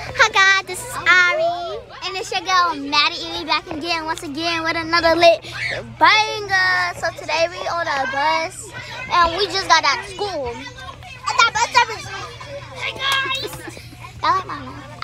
Hi guys, this is Ari, and it's your girl Maddie Ely back again, once again with another lit banger. So today we on a bus, and we just got out of school. And that bus service. Hey guys! Y'all like my mom?